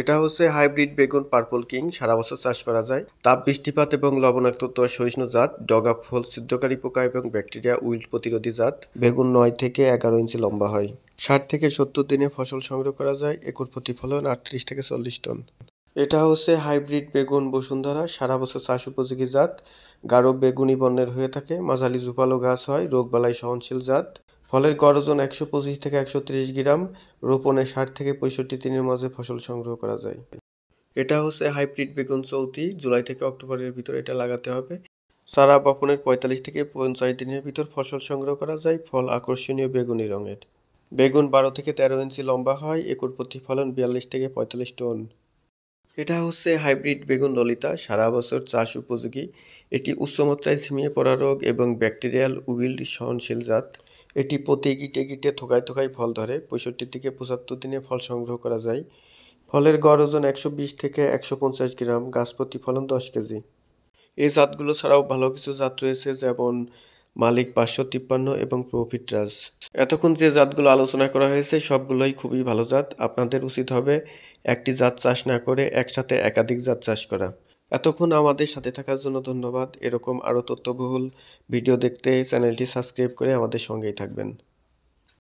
এটা হচ্ছে হাইব্রিড বেগুন পার্পল কিং। সারা বছর চাষ করা যায়। তাপ বৃষ্টিপাত এবং লবণাক্তত্ব সহিষ্ণু জাত, ডগা ফল ছিদ্রকারী পোকা এবং ব্যাকটেরিয়া উইল্ড প্রতিরোধী জাত। বেগুন নয় থেকে এগারো ইঞ্চি লম্বা হয়। ষাট থেকে সত্তর দিনে ফসল সংগ্রহ করা যায়। একর প্রতি ফলন আটত্রিশ থেকে চল্লিশ টন। এটা হচ্ছে হাইব্রিড বেগুন বসুন্ধরা। সারা বছর চাষ উপযোগী জাত। গাঢ় বেগুনি বর্ণের হয়ে থাকে। মাঝালি ঝুপালো গাছ হয়। রোগবালাই সহনশীল জাত। ফলের গড় ওজন একশো পঁচিশ থেকে একশো ত্রিশ গ্রাম রোপণে ষাট থেকে পঁয়ষট্টি দিনের মাঝে ফসল সংগ্রহ করা যায়। এটা হচ্ছে হাইব্রিড বেগুন চৌতি জুলাই থেকে অক্টোবরের ভিতর এটা লাগাতে হবে। সারা বপনের পঁয়তাল্লিশ থেকে পঞ্চাশ দিনের ভিতর ফসল সংগ্রহ করা যায়, ফল আকর্ষণীয় বেগুনি রঙের। বেগুন বারো থেকে তেরো ইঞ্চি লম্বা হয়, একর প্রতি ফলন বিয়াল্লিশ থেকে পঁয়তাল্লিশ টন। এটা হচ্ছে হাইব্রিড বেগুন ললিতা, সারা বছর চাষ উপযোগী। এটি উচ্চমাত্রায় ঝিমিয়ে পড়া রোগ এবং ব্যাকটেরিয়াল উইল্ড সহনশীল জাত। এটি প্রতি গিটে গিটে থোকায় থোকায় ফল ধরে। পঁয়ষট্টি থেকে পঁচাত্তর দিনে ফল সংগ্রহ করা যায়। ফলের গড় ওজন একশো বিশ থেকে একশো পঞ্চাশ গ্রাম, গাছ প্রতি ফলন দশ কেজি। এই জাতগুলো ছাড়াও ভালো কিছু জাত রয়েছে, যেমন মালিক পাঁচশো তিপ্পান্ন এবং প্রফিট রাজ। এতক্ষণ যে জাতগুলো আলোচনা করা হয়েছে, সবগুলোই খুবই ভালো জাত। আপনাদের উচিত হবে একটি জাত চাষ না করে একসাথে একাধিক জাত চাষ করা। এতক্ষণ আমাদের সাথে থাকার জন্য ধন্যবাদ। এরকম আরও তথ্যবহুল ভিডিও দেখতে চ্যানেলটি সাবস্ক্রাইব করে আমাদের সঙ্গেই থাকবেন।